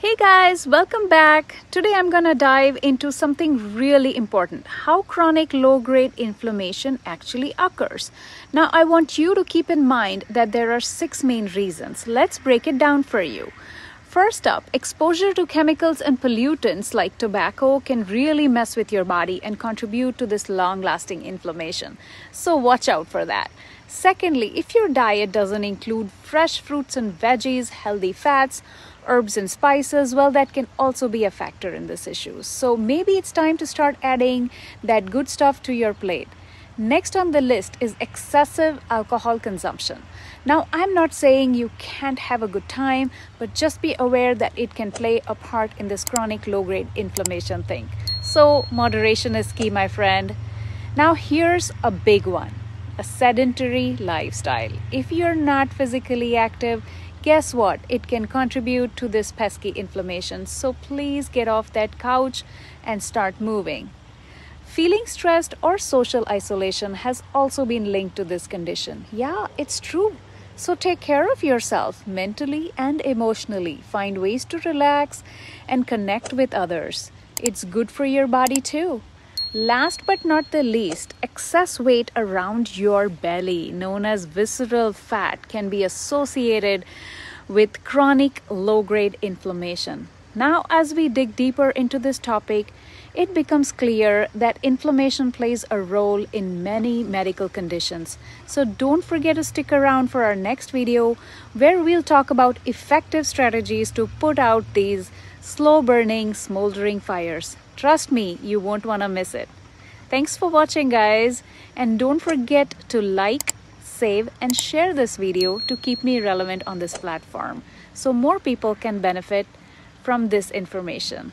Hey guys, welcome back. Today I'm gonna dive into something really important how chronic low grade inflammation actually occurs. Now, I want you to keep in mind that there are six main reasons. Let's break it down for you. First up, exposure to chemicals and pollutants like tobacco can really mess with your body and contribute to this long lasting inflammation. So, watch out for that. Secondly, if your diet doesn't include fresh fruits and veggies, healthy fats, herbs and spices, well, that can also be a factor in this issue. So maybe it's time to start adding that good stuff to your plate. Next on the list is excessive alcohol consumption. Now, I'm not saying you can't have a good time, but just be aware that it can play a part in this chronic low grade inflammation thing. So, moderation is key, my friend. Now, here's a big one a sedentary lifestyle. If you're not physically active, guess what? It can contribute to this pesky inflammation. So please get off that couch and start moving. Feeling stressed or social isolation has also been linked to this condition. Yeah, it's true. So take care of yourself mentally and emotionally. Find ways to relax and connect with others. It's good for your body too. Last but not the least, excess weight around your belly, known as visceral fat, can be associated with chronic low grade inflammation. Now, as we dig deeper into this topic, it becomes clear that inflammation plays a role in many medical conditions. So don't forget to stick around for our next video where we'll talk about effective strategies to put out these slow burning, smoldering fires. Trust me, you won't want to miss it. Thanks for watching guys and don't forget to like, save and share this video to keep me relevant on this platform so more people can benefit from this information.